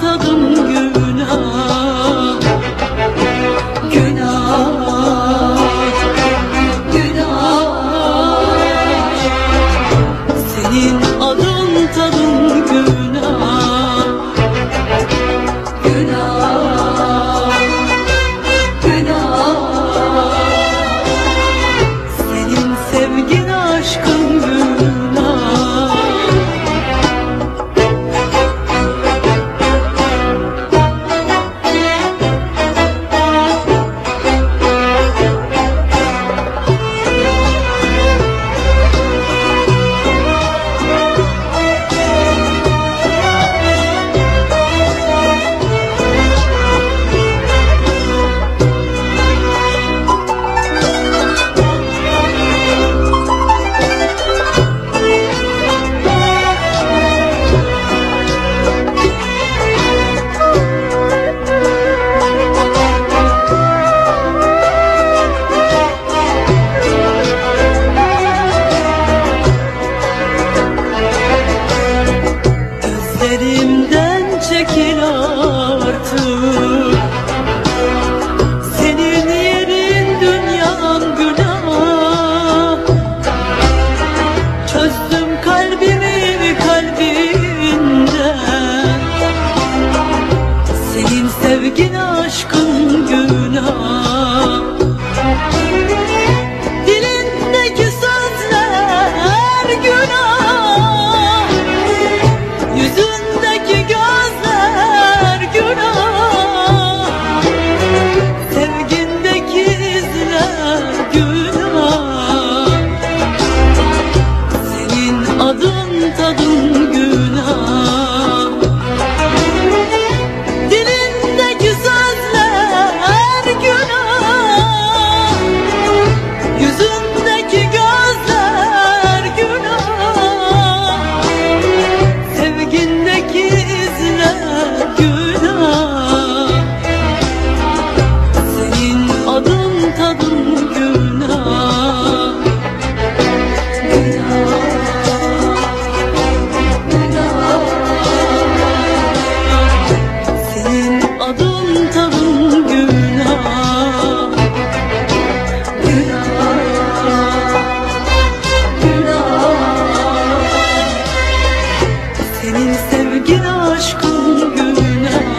tadım Sevgin aşkın günah